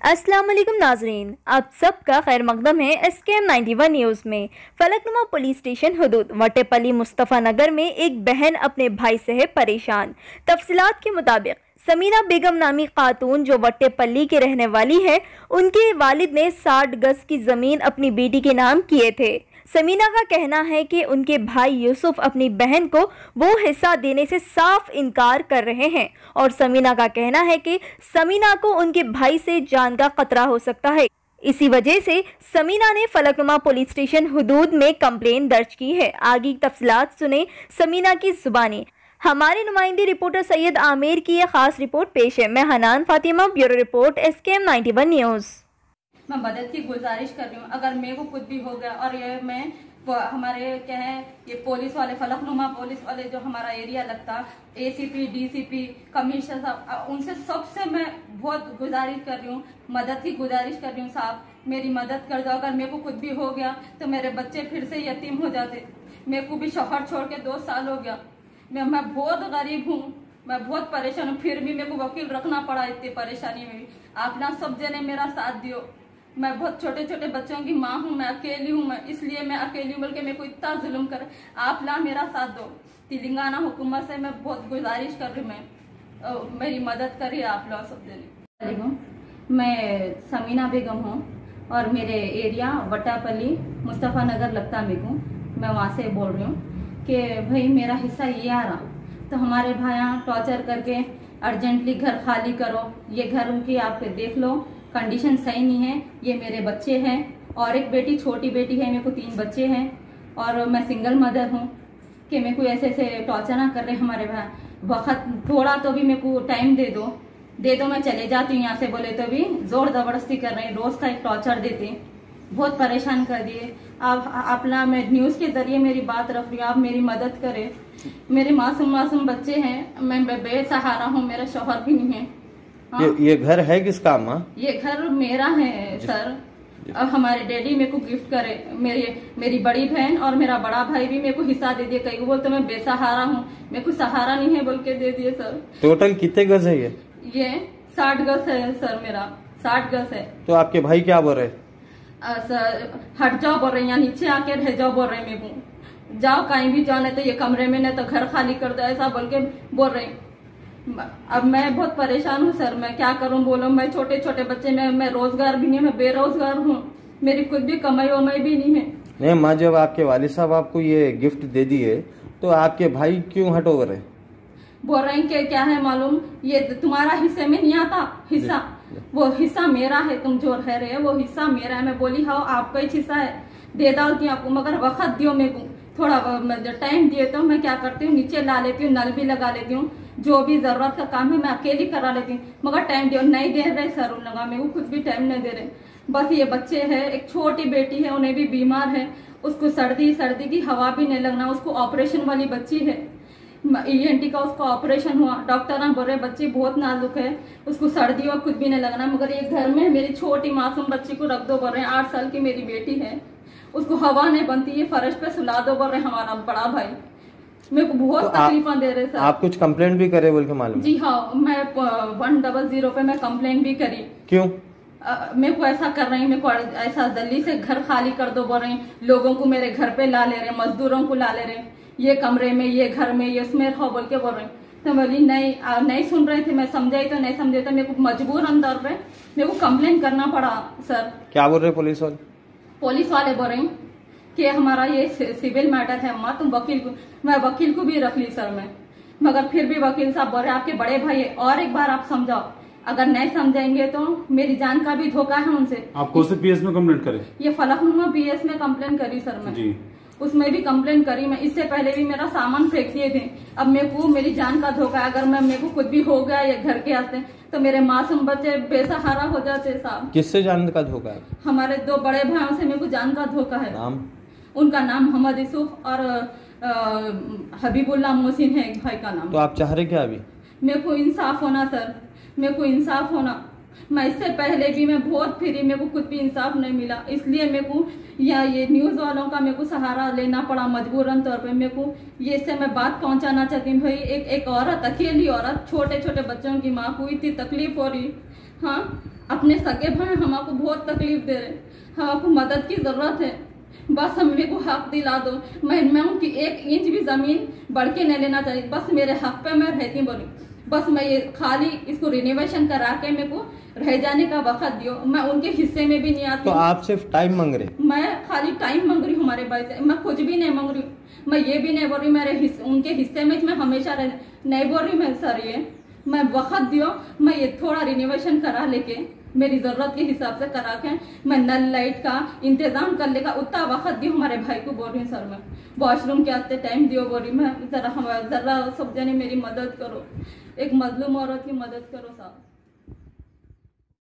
अस्सलाम वालेकुम नाजरीन, आप सबका खैर मकदम है S K M ninety one news में। फलकनुमा पुलिस स्टेशन हदूद वटेपली मुस्तफ़ा नगर में एक बहन अपने भाई से है परेशान। तफसीलात के मुताबिक समीना बेगम नामी खातून जो वट्टेपल्ली के रहने वाली है, उनके वालिद ने साठ गज की ज़मीन अपनी बेटी के नाम किए थे। समीना का कहना है कि उनके भाई यूसुफ अपनी बहन को वो हिस्सा देने से साफ़ इनकार कर रहे हैं और समीना का कहना है कि समीना को उनके भाई से जान का खतरा हो सकता है। इसी वजह से समीना ने फलकनुमा पुलिस स्टेशन हदूद में कंप्लेन दर्ज की है। आगे तफसलात सुने समीना की जुबानी। हमारे नुमाइंदी रिपोर्टर सैयद आमिर की यह खास रिपोर्ट पेश है। मैं Hanan Fatima, bureau report S K M ninety one news मैं मदद की गुजारिश कर रही हूँ। अगर मेरे को कुछ भी हो गया और ये मैं हमारे क्या है, ये पुलिस वाले, फलकनुमा पुलिस वाले जो हमारा एरिया लगता एसीपी डीसीपी कमिश्नर साहब उनसे सबसे मैं बहुत गुजारिश कर रही हूँ, मदद की गुजारिश कर रही हूँ साहब। मेरी मदद कर दो अगर मेरे को कुछ भी हो गया तो मेरे बच्चे फिर से यतीम हो जाते। मेरे को भी शोहर छोड़ के दो साल हो गया। मैं मैं बहुत गरीब हूँ, मैं बहुत परेशान हूँ, फिर भी मेरे को वकील रखना पड़ा इतनी परेशानी में भी। आप ना सब जने मेरा साथ दियो। मैं बहुत छोटे छोटे बच्चों की माँ हूँ, मैं अकेली हूँ, मैं इसलिए मैं अकेली हूँ, बल्कि मेरे को इतना जुल्म कर, आप ला मेरा साथ दो। तेलंगाना हुकूमत से मैं बहुत गुजारिश कर रही मैं मेरी मदद करिए आप लोग सब जने मैं समीना बेगम हूँ और मेरे एरिया वटापल्ली, मुस्तफ़ा नगर लगता मेरे को। मैं वहाँ से बोल रही हूँ कि भाई मेरा हिस्सा ये आ रहा तो हमारे भाया टॉर्चर करके अर्जेंटली घर खाली करो, ये घर उनकी आप देख लो कंडीशन सही नहीं है, ये मेरे बच्चे हैं और एक बेटी, छोटी बेटी है, मेरे को तीन बच्चे हैं और मैं सिंगल मदर हूँ कि मेरे को ऐसे ऐसे टॉर्चर ना कर रहे हमारे वक्त, थोड़ा तो भी मेरे को टाइम दे दो। दे दो, मैं चले जाती हूँ यहाँ से, बोले तो भी ज़ोर ज़बरदस्ती कर रहे हैं, रोज का एक टॉर्चर देते बहुत परेशान कर दिए। आप, अपना मैं न्यूज़ के ज़रिए मेरी बात रख रही हूँ, आप मेरी मदद करें। मेरे मासूम मासूम बच्चे हैं, मैं बेसहारा हूँ, मेरा शोहर भी नहीं है। हाँ? ये ये घर है किसका अम्मा ये घर मेरा है सर। अब हमारे डैडी मेरे को गिफ्ट करे मेरी मेरी बड़ी बहन और मेरा बड़ा भाई भी मेरे को हिस्सा दे दिए कई बोलते मैं बेसहारा हूँ मेरे को सहारा नहीं है बोल के दे दिए सर। टोटल कितने गज है ये? ये साठ गज है सर मेरा। साठ गज है। तो आपके भाई क्या बोल रहे? सर हट जाओ बोल रहे यहाँ नीचे आके रह जाओ बोल रहे मेरे को। जाओ कहीं भी जाने तो ये कमरे में नहीं तो घर खाली कर दो ऐसा बोल के बोल रहे अब मैं बहुत परेशान हूँ सर। मैं क्या करूँ बोलो? मैं छोटे छोटे बच्चे में मैं रोज़गार भी नहीं मैं बेरोजगार हूँ। मेरी खुद भी कमाई वमाई भी नहीं है। नहीं माँ जब आपके वालिद साहब आपको ये गिफ्ट दे दिए तो आपके भाई क्यों हटो रहे बोल रहे हैं कि क्या है मालूम? ये तुम्हारा हिस्से में नहीं आता? हिस्सा। वो हिस्सा मेरा है तुम जो रह रहे वो हिस्सा मेरा है। मैं बोली हाँ आपका ही हिस्सा है। दे डालती आपको मगर वक्त दियो मेरे को। थोड़ा टाइम दिए तो मैं क्या करती हूँ, नीचे ला लेती हूँ, नल भी लगा लेती हूँ, जो भी ज़रूरत का काम है मैं अकेली करा लेती हूँ, मगर टाइम दे नहीं दे रहे सर उन लगा, मेरे को खुद भी टाइम नहीं दे रहे। बस ये बच्चे है, एक छोटी बेटी है, उन्हें भी बीमार है, उसको सर्दी सर्दी की हवा भी नहीं लगना, उसको ऑपरेशन वाली बच्ची है। ई e का उसका ऑपरेशन हुआ डॉक्टर ना बोल रहे, बच्ची बहुत नाजुक है, उसको सर्दी और कुछ भी नहीं लगना, मगर ये घर में मेरी छोटी मासूम बच्ची को रख दो, बोल रहे हैं, आठ साल की मेरी बेटी है। उसको हवा नहीं बनती है फर्श पे सुला दो बोल रहे हमारा बड़ा भाई। मेरे को बहुत तो तकलीफा दे रहे सर। आप कुछ कंप्लेंट भी करे बोल के मालूम? जी हाँ मैं वन डबल ज़ीरो पे मैं कंप्लेंट भी करी। क्यों? मेरे को ऐसा कर रही मेरे को ऐसा जल्दी से घर खाली कर दो बोल रही लोगों को मेरे घर पे ला ले रहे मजदूरों को ला ले रहे ये कमरे में ये घर में ये उसमें रहो बोल के बोल रहे तो बोली नहीं आ, नहीं सुन रहे थे मैं समझाई तो नहीं समझे तो मेरे को मजबूर अंदर पे मेरे को कंप्लेन करना पड़ा सर। क्या बोल रहे पुलिस वाले? पुलिस वाले बोल रही कि हमारा ये सिविल मैटर है अम्मा तुम वकील को मैं वकील को भी रख ली सर मैं। मगर फिर भी वकील साहब बोल रहे आपके बड़े भाई और एक बार आप समझाओ। अगर नहीं समझेंगे तो मेरी जान का भी धोखा है उनसे। आप कौन से पीएस में कम्प्लेन करें? ये फलक नुमा पीएस में कम्प्लेन करी सर मैं। जी। उसमें भी कंप्लेन करी मैं इससे पहले भी मेरा सामान फेंक दिए थे। अब मेरे को मेरी जान का धोखा है। अगर मैं मेरे को कुछ भी हो गया या घर के आते तो मेरे मासूम बच्चे बेसहारा हो जाते साहब। किससे जान का धोखा है? हमारे दो बड़े भाइयों से मेरे को जान का धोखा है। नाम? उनका नाम मोहम्मद यूसुफ और हबीबुल्ला मोहसिन है। एक भाई का नाम। तो आप चाह रहे क्या अभी? मेरे को इंसाफ होना सर। मेरे को इंसाफ होना। मैं इससे पहले भी, मैं बहुत फिरी, मेरे को कुछ भी इंसाफ नहीं मिला। इसलिए मेरे को या ये न्यूज़ वालों का मेरे को सहारा लेना पड़ा मजबूरन तौर पे। मेरे को ये से मैं बात पहुंचाना चाहती हूँ। भाई, एक एक औरत, अकेली औरत छोटे छोटे बच्चों की माँ को इतनी तकलीफ़ हो रही। हाँ अपने सगे भाई हम आपको बहुत तकलीफ़ दे रहे हम आपको मदद की ज़रूरत है। बस हम मेरे को हक दिला दो। मैं मैं हूँ कि एक इंच भी ज़मीन बढ़ के नहीं लेना चाहिए। बस मेरे हक पे मैं रहती बोली। बस मैं ये खाली इसको रिनोवेशन करा के मेरे को रह जाने का वक्त दियो। मैं उनके हिस्से में भी नहीं आती। तो आप सिर्फ़ टाइम मांग रहे मैं खाली टाइम मांग रही हूँ हमारे भाई से। मैं कुछ भी नहीं मांग रही मैं ये भी नहीं बोल रही मेरे हिस्से उनके हिस्से में मैं हमेशा रह नहीं बोल रही मैं सर ये मैं वक्त दियो। मैं ये थोड़ा रिनोवेशन करा लेके मेरी ज़रूरत के हिसाब से करा के मैं नल लाइट का इंतज़ाम कर लेगा। उतना वक्त दियो हमारे भाई को बोल रही हूँ, सर, मैं। वॉशरूम के आते टाइम दियो बोल रही मैं। ज़रा हमारा ज़रा सब जने मेरी मदद करो। एक मजलूम औरत की मदद करो, साहब।